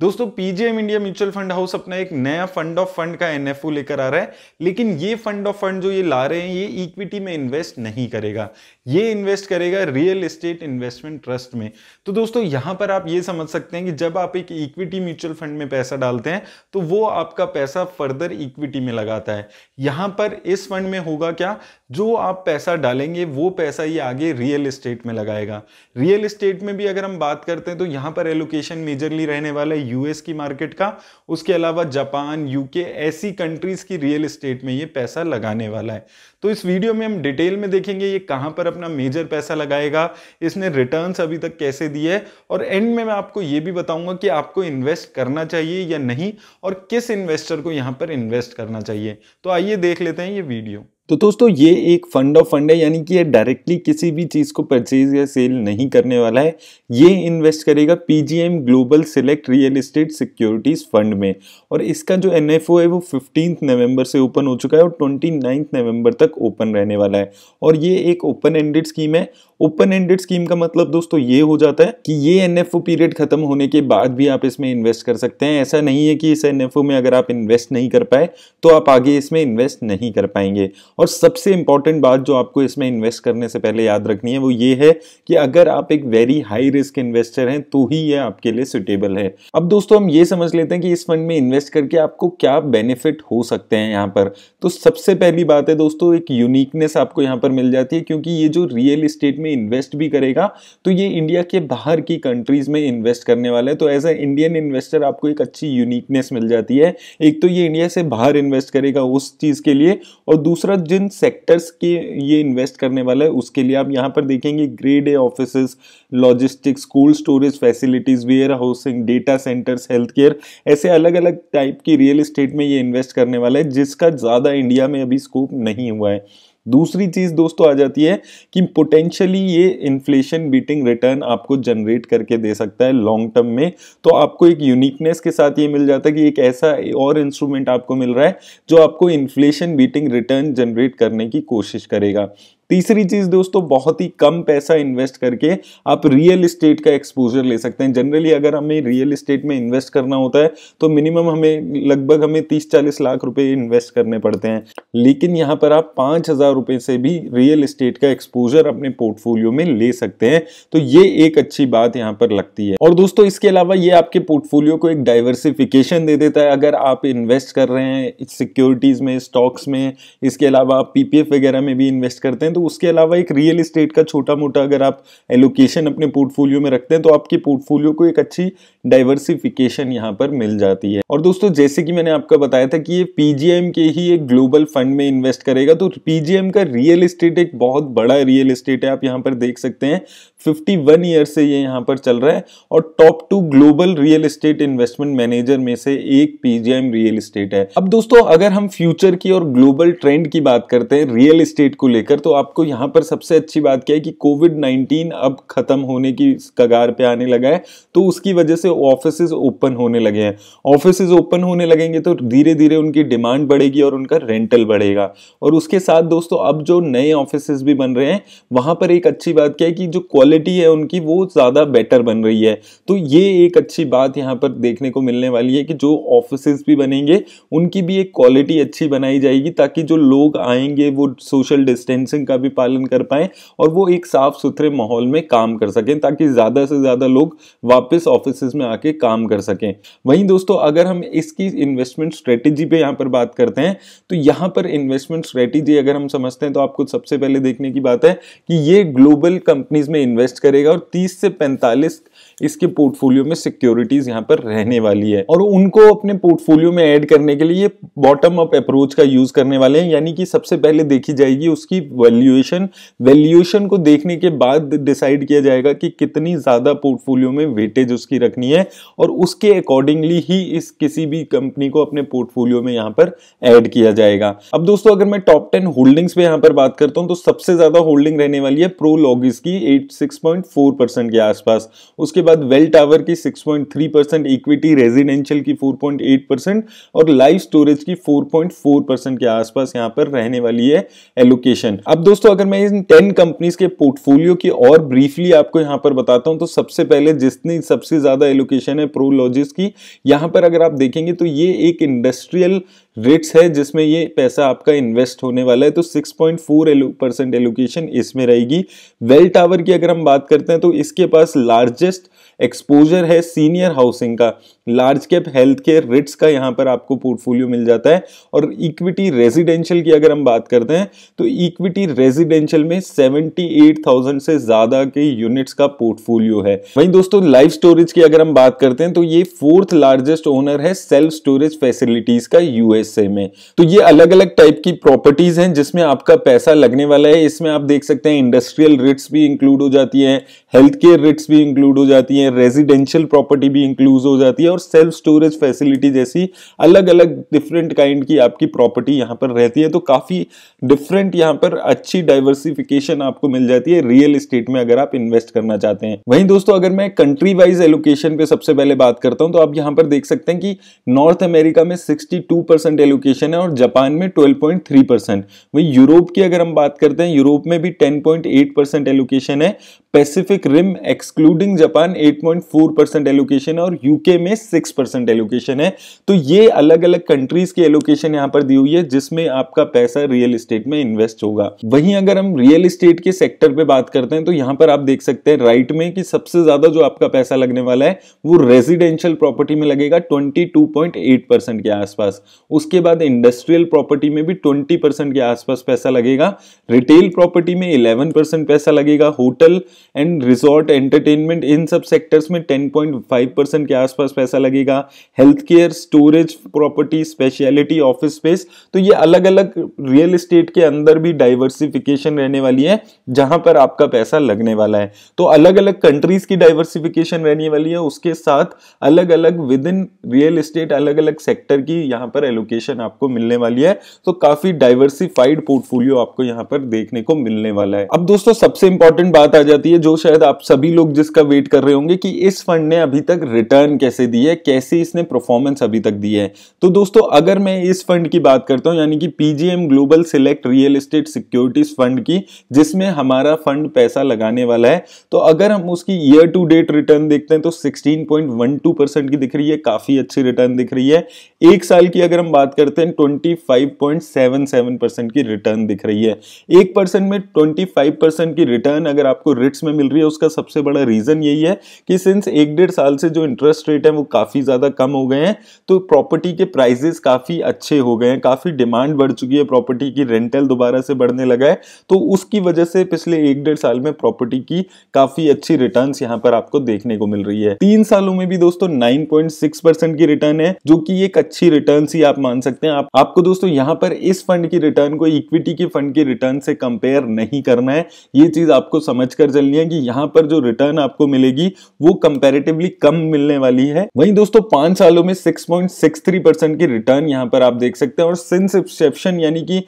दोस्तों PGIM India mutual fund house अपना एक नया फंड ऑफ़ फंड का एनएफओ लेकर आ रहा है, लेकिन ये फंड ऑफ़ फंड जो ये ला रहे हैं, ये इक्विटी में इन्वेस्ट नहीं करेगा। ये इन्वेस्ट करेगा रियल एस्टेट इन्वेस्टमेंट ट्रस्ट में। तो दोस्तों, यहाँ पर आप ये समझ सकते हैं कि जब आप एक इक्विटी म्यूचुअल फंड में पैसा डालते हैं तो वो आपका पैसा फर्दर इक्विटी में लगाता है। यहाँ पर इस फंड में होगा क्या? जो आप पैसा डालेंगे, वो पैसा ये आगे रियल एस्टेट में लगाएगा। रियल एस्टेट में भी अगर हम बात करते हैं तो यहाँ पर एलोकेशन मेजरली रहने वाला है यूएस की मार्केट का। उसके अलावा जापान यूके ऐसी कंट्रीज़ की रियल एस्टेट में ये पैसा लगाने वाला है। तो इस वीडियो में हम डिटेल में देखेंगे ये कहाँ पर अपना मेजर पैसा लगाएगा, इसने रिटर्न्स अभी तक कैसे दिए और एंड में मैं आपको ये भी बताऊँगा कि आपको इन्वेस्ट करना चाहिए या नहीं, और किस इन्वेस्टर को यहाँ पर इन्वेस्ट करना चाहिए। तो आइए देख लेते हैं ये वीडियो तो दोस्तों, ये एक फंड ऑफ़ फंड है, यानी कि ये डायरेक्टली किसी भी चीज़ को परचेज या सेल नहीं करने वाला है। ये इन्वेस्ट करेगा PGM global select real estate securities fund में। और इसका जो एनएफओ है, वो फिफ्टींथ नवंबर से ओपन हो चुका है और ट्वेंटी नवंबर तक ओपन रहने वाला है। और ये एक ओपन एंडेड स्कीम है। ओपन एंडेड स्कीम का मतलब दोस्तों, ये हो जाता है कि ये एनएफओ पीरियड खत्म होने के बाद भी आप इसमें इन्वेस्ट कर सकते हैं। ऐसा नहीं है कि इस एनएफओ में अगर आप इन्वेस्ट नहीं कर पाए तो आप आगे इसमें इन्वेस्ट नहीं कर पाएँगे। और सबसे इंपॉर्टेंट बात जो आपको इसमें इन्वेस्ट करने से पहले याद रखनी है, वो ये है कि अगर आप एक वेरी हाई रिस्क इन्वेस्टर हैं तो ही ये आपके लिए सुटेबल है। अब दोस्तों, हम ये समझ लेते हैं कि इस फंड में इन्वेस्ट करके आपको क्या बेनिफिट हो सकते हैं यहाँ पर। तो सबसे पहली बात है दोस्तों, एक यूनिकनेस आपको यहाँ पर मिल जाती है, क्योंकि ये जो रियल इस्टेट में इन्वेस्ट भी करेगा तो ये इंडिया के बाहर की कंट्रीज़ में इन्वेस्ट करने वाला है। तो एज ए इंडियन इन्वेस्टर आपको एक अच्छी यूनिकनेस मिल जाती है। एक तो ये इंडिया से बाहर इन्वेस्ट करेगा उस चीज़ के लिए, और दूसरा जिन सेक्टर्स के ये इन्वेस्ट करने वाला है, उसके लिए आप यहाँ पर देखेंगे grade A office logistics cold storage facilities warehousing data centres health care ऐसे अलग अलग टाइप की रियल इस्टेट में ये इन्वेस्ट करने वाला है, जिसका ज़्यादा इंडिया में अभी स्कोप नहीं हुआ है। दूसरी चीज़ दोस्तों आ जाती है कि पोटेंशियली ये इन्फ्लेशन बीटिंग रिटर्न आपको जनरेट करके दे सकता है लॉन्ग टर्म में। तो आपको एक यूनिकनेस के साथ ये मिल जाता है कि एक ऐसा और इंस्ट्रूमेंट आपको मिल रहा है जो आपको इन्फ्लेशन बीटिंग रिटर्न जनरेट करने की कोशिश करेगा। तीसरी चीज़ दोस्तों, बहुत ही कम पैसा इन्वेस्ट करके आप रियल इस्टेट का एक्सपोजर ले सकते हैं। जनरली अगर हमें रियल इस्टेट में इन्वेस्ट करना होता है तो मिनिमम हमें लगभग हमें तीस चालीस लाख रुपए इन्वेस्ट करने पड़ते हैं। लेकिन यहाँ पर आप पाँच हज़ार रुपए से भी रियल इस्टेट का एक्सपोजर अपने पोर्टफोलियो में ले सकते हैं। तो ये एक अच्छी बात यहाँ पर लगती है। और दोस्तों, इसके अलावा ये आपके पोर्टफोलियो को एक डाइवर्सिफिकेशन दे देता है। अगर आप इन्वेस्ट कर रहे हैं सिक्योरिटीज में स्टॉक्स में, इसके अलावा आप पीपीएफ वगैरह में भी इन्वेस्ट करते हैं तो तो उसके अलावा एक रियल इस्टेट का छोटा मोटा अगर आप एलोकेशन अपने पोर्टफोलियो में रखते हैं तो आपके पोर्टफोलियो को एक अच्छी डाइवर्सिफिकेशन यहाँ पर मिल जाती है। और दोस्तों, जैसे कि मैंने आपको बताया था कि ये पीजीएम के ही एक ग्लोबल फंड में इन्वेस्ट करेगा तो पीजीएम का रियल इस्टेट एक बहुत बड़ा रियल इस्टेट है, आप यहाँ पर देख सकते हैं। 51 ईयर से ये यहाँ पर चल रहा है और top two global real estate investment manager में से एक पीजीएम रियल एस्टेट है। अब दोस्तों, अगर हम फ्यूचर की और ग्लोबल ट्रेंड की बात करते हैं रियल इस्टेट को लेकर तो आपको यहाँ पर सबसे अच्छी बात क्या है कि कोविड 19 अब खत्म होने की कगार पे आने लगा है तो उसकी वजह से ऑफ़िस ओपन होने लगे हैं। ऑफ़िस ओपन होने लगेंगे तो धीरे धीरे उनकी डिमांड बढ़ेगी और उनका रेंटल बढ़ेगा। और उसके साथ दोस्तों, अब जो नए ऑफ़िस भी बन रहे हैं, वहाँ पर एक अच्छी बात क्या है कि जो क्वालिटी है उनकी वो ज़्यादा बेटर बन रही है। तो ये एक अच्छी बात यहाँ पर देखने को मिलने वाली है कि जो ऑफ़िस भी बनेंगे, उनकी भी एक क्वालिटी अच्छी बनाई जाएगी ताकि जो लोग आएँगे वो सोशल डिस्टेंसिंग का भी पालन कर पाए और वो एक साफ़ सुथरे माहौल में काम कर सकें ताकि ज़्यादा से ज़्यादा लोग वापस ऑफ़िस में आके काम कर सकें। वहीं दोस्तों, अगर हम इसकी इन्वेस्टमेंट स्ट्रेटेजी पे यहाँ पर बात करते हैं तो यहाँ पर इन्वेस्टमेंट स्ट्रेटेजी अगर हम समझते हैं तो आपको सबसे पहले देखने की बात है कि ये ग्लोबल कंपनीज़ में इन्वेस्ट करेगा और 30 से 45 इसके पोर्टफोलियो में सिक्योरिटीज यहाँ पर रहने वाली है। और उनको अपने पोर्टफोलियो में ऐड करने के लिए बॉटम अप अप्रोच का यूज़ करने वाले हैं। यानी कि सबसे पहले देखी जाएगी उसकी वैल्यूएशन वैल्यूएशन को देखने के बाद डिसाइड किया जाएगा कि कितनी ज़्यादा पोर्टफोलियो में वेटेज उसकी रखनी है। और उसके अकॉर्डिंगली ही इस किसी भी कंपनी को अपने पोर्टफोलियो में यहाँ पर ऐड किया जाएगा। अब दोस्तों, अगर मैं टॉप टेन होल्डिंग्स पे यहाँ पर बात करता हूँ तो सबसे ज़्यादा होल्डिंग रहने वाली है प्रो लॉगिस की एट के आसपास। उसके बाद वेल टावर की 6.3 परसेंट इक्विटी रेजिडेंशियल की 4.8 परसेंट और लाइफ स्टोरेज की 4.4 परसेंट के आसपास यहाँ पर रहने वाली है एलोकेशन अब दोस्तों, अगर मैं इन टेन कंपनीज़ के पोर्टफोलियो की और ब्रीफली आपको यहाँ पर बताता हूँ तो सबसे पहले जितनी सबसे ज़्यादा एलोकेशन है प्रोलॉजिस की, यहाँ पर अगर आप देखेंगे तो ये एक इंडस्ट्रियल रिट्स है जिसमें ये पैसा आपका इन्वेस्ट होने वाला है तो 6.4 परसेंट एलोकेशन इसमें रहेगी। वेल टावर की अगर हम बात करते हैं तो इसके पास लार्जेस्ट एक्सपोजर है सीनियर हाउसिंग का। Large cap health care REITs का यहाँ पर आपको पोर्टफोलियो मिल जाता है। और इक्विटी रेजिडेंशियल की अगर हम बात करते हैं तो इक्विटी रेजिडेंशियल में 78,000 से ज़्यादा के यूनिट्स का पोर्टफोलियो है। वहीं दोस्तों लाइफ स्टोरेज की अगर हम बात करते हैं तो ये फोर्थ लार्जेस्ट ओनर है सेल्फ स्टोरेज फैसिलिटीज़ का यूएसए में। तो ये अलग अलग टाइप की प्रॉपर्टीज़ हैं जिसमें आपका पैसा लगने वाला है। इसमें आप देख सकते हैं इंडस्ट्रियल रिट्स भी इंक्लूड हो जाती है हेल्थ केयर रिट्स भी इंक्लूड हो जाती है रेजिडेंशियल प्रॉपर्टी भी इंक्लूड हो जाती है। और सेल्फ स्टोरेज फैसिलिटी जैसी अलग अलग डिफरेंट काइंड की आपकी प्रॉपर्टी यहाँ पर रहती है तो काफ़ी डिफरेंट यहाँ पर अच्छी डाइवर्सिफिकेशन आपको मिल जाती है रियल एस्टेट में अगर आप इन्वेस्ट करना चाहते हैं। वहीं दोस्तों, अगर मैं कंट्री वाइज एलोकेशन पे सबसे पहले बात करता हूँ तो आप यहाँ पर देख सकते हैं कि नॉर्थ अमेरिका में 62 परसेंट एलोकेशन है और जापान में 12.3 परसेंट वहीं यूरोप की अगर हम बात करते हैं यूरोप में भी 10.8 परसेंट एलोकेशन है। Pacific rim excluding Japan 8.4 percent allocation है और यूके में 6 परसेंट एलोकेशन है। तो ये अलग अलग कंट्रीज़ की एलोकेशन यहाँ पर दी हुई है, जिसमें आपका पैसा रियल एस्टेट में इन्वेस्ट होगा। वहीं अगर हम रियल एस्टेट के सेक्टर पे बात करते हैं तो यहाँ पर आप देख सकते हैं राइट में कि सबसे ज़्यादा जो आपका पैसा लगने वाला है, वो रेजिडेंशियल प्रॉपर्टी में लगेगा, ट्वेंटी परसेंट के आसपास। उसके बाद इंडस्ट्रियल प्रॉपर्टी में भी ट्वेंटी के आसपास पैसा लगेगा। रिटेल प्रॉपर्टी में इलेवन पैसा लगेगा। होटल एंड रिजॉर्ट एंटरटेनमेंट इन सब सेक्टर्स में 10.5 परसेंट के आसपास पैसा लगेगा? Health care storage property specialty office space तो ये अलग अलग रियल एस्टेट के अंदर भी डाइवर्सिफिकेशन रहने वाली है, जहाँ पर आपका पैसा लगने वाला है। तो अलग अलग कंट्रीज़ की डाइवर्सिफिकेशन रहने वाली है, उसके साथ अलग अलग विद इन रियल एस्टेट अलग अलग सेक्टर की यहाँ पर एलोकेशन आपको मिलने वाली है। तो काफ़ी डाइवर्सिफाइड पोर्टफोलियो आपको यहाँ पर देखने को मिलने वाला है। अब दोस्तों, सबसे इंपॉर्टेंट बात आ जाती है, जो शायद आप सभी लोग जिसका वेट कर रहे होंगे कि इस फंड ने अभी तक रिटर्न कैसे दी है, कैसे इसने परफॉर्मेंस अभी तक दी है। तो दोस्तों, अगर मैं इस फंड की बात करता हूँ, यानी कि PGM global select real estate securities fund की, जिसमें हमारा फंड पैसा लगाने वाला है तो अगर हम उसकी ईयर टू डेट रिटर्न देखते हैं तो 16.12 परसेंट की दिख रही है, काफ़ी अच्छी रिटर्न दिख रही है। एक साल की अगर हम बात करते हैं 25.77 परसेंट की रिटर्न दिख रही है। एक में 25 परसेंट की रिटर्न अगर आपको रिट्स में मिल रही है, उसका सबसे बड़ा रीजन यही है कि सिंस एक डेढ़ साल से जो इंटरेस्ट रेट है, वो काफ़ी ज़्यादा कम हो गए हैं तो प्रॉपर्टी के प्राइजेस काफ़ी अच्छे हो गए हैं काफ़ी डिमांड बढ़ चुकी है प्रॉपर्टी की रेंटल दोबारा से बढ़ने लगा है तो उसकी वजह से पिछले एक डेढ़ साल में प्रॉपर्टी की काफ़ी अच्छी रिटर्न यहाँ पर आपको देखने को मिल रही है। तीन सालों में भी दोस्तों नाइन की रिटर्न है जो की एक अच्छी रिटर्न ही आप मान सकते हैं। आप, आपको दोस्तों यहाँ पर इस फंड की रिटर्न को इक्विटी की फंड की रिटर्न से कंपेयर नहीं करना है। ये चीज़ आपको समझ कर चलनी है कि यहाँ पर जो रिटर्न आपको मिलेगी वो कंपेरेटिवली कम मिलने वाली है। वहीं दोस्तों, पाँच सालों में 6.63 परसेंट की रिटर्न यहाँ पर आप देख सकते हैं और सिंस इंसेप्शन यानी कि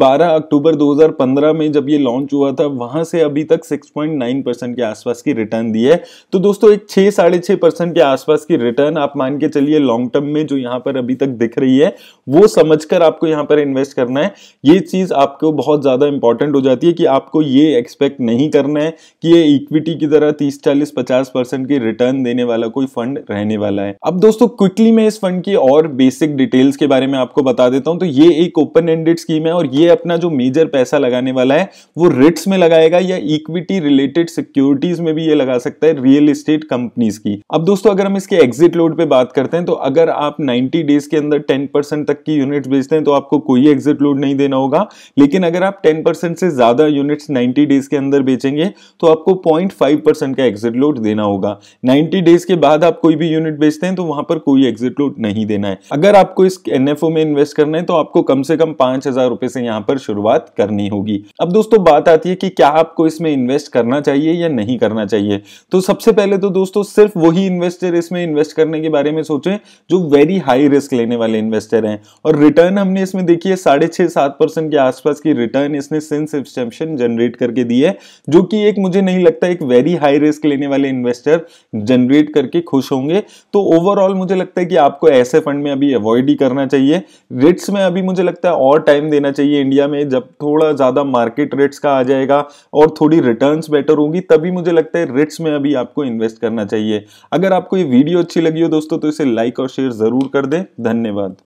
12 अक्टूबर 2015 में जब ये लॉन्च हुआ था, वहाँ से अभी तक 6.9 परसेंट के आसपास की रिटर्न दी है। तो दोस्तों, एक छह, साढ़े छह परसेंट के आसपास की रिटर्न आप मान के चलिए लॉन्ग टर्म में जो यहाँ पर अभी तक दिख रही है, वो समझकर आपको यहाँ पर इन्वेस्ट करना है। ये चीज़ आपको बहुत ज़्यादा इंपॉर्टेंट हो जाती है कि आपको ये एक्सपेक्ट नहीं करना है कि ये इक्विटी की तरह तीस, चालीस, पचास परसेंट की रिटर्न देने वाला कोई फंड रहने वाला है अब दोस्तों क्विकली मैं इस फंड की और बेसिक डिटेल्स के बारे में आपको बता देता हूँ। तो ये एक ओपन एंडेड स्कीम है और ये अपना जो मेजर पैसा लगाने वाला है, वो रिट्स में लगाएगा या इक्विटी रिलेटेड सिक्योरिटीज में भी ये लगा सकता है रियल एस्टेट कंपनीज़ की। अब दोस्तों, अगर हम इसके एग्जिट लोड पे बात करते हैं तो अगर आप 90 डेज़ के अंदर 10 परसेंट तक की यूनिट्स बेचते हैं तो आपको कोई एग्जिट लोड नहीं देना होगा। लेकिन अगर आप 10 परसेंट से ज़्यादा यूनिट्स 90 डेज़ के अंदर बेचेंगे तो आपको 0.5 परसेंट का एग्जिट लोड देना होगा। 90 डेज़ के बाद आप कोई भी यूनिट बेचते हैं तो वहाँ पर कोई एग्जिट लोड नहीं देना है। अगर आपको इस एनएफओ में इन्वेस्ट करना है तो आपको कम से कम पाँच हज़ार रुपए से यहाँ पर शुरुआत करनी होगी। अब दोस्तों, बात आती है कि क्या आपको इसमें इन्वेस्ट करना चाहिए या नहीं करना चाहिए? तो सबसे पहले तो दोस्तों, सिर्फ़ वही इन्वेस्टर इसमें इन्वेस्ट करने के बारे में सोचें, जो वेरी हाई रिस्क लेने वाले इन्वेस्टर हैं। और रिटर्न हमने इसमें देखिए साढ़े छह, सात परसेंट के आसपास की रिटर्न इसने सिंस एक्सटेंशन जनरेट करके दी है, जो कि एक मुझे नहीं लगता एक वेरी हाई रिस्क लेने वाले इन्वेस्टर जनरेट करके खुश होंगे। तो ओवरऑल मुझे लगता है कि आपको ऐसे फंड में अभी अवॉइड ही करना चाहिए। रिट्स में अभी मुझे लगता है और टाइम देना चाहिए इंडिया में। जब थोड़ा ज़्यादा मार्केट रेट्स का आ जाएगा और थोड़ी रिटर्न्स बेटर होगी, तभी मुझे लगता है रिट्स में अभी आपको इन्वेस्ट करना चाहिए। अगर आपको ये वीडियो अच्छी लगी हो दोस्तों तो इसे लाइक और शेयर ज़रूर कर दें। धन्यवाद।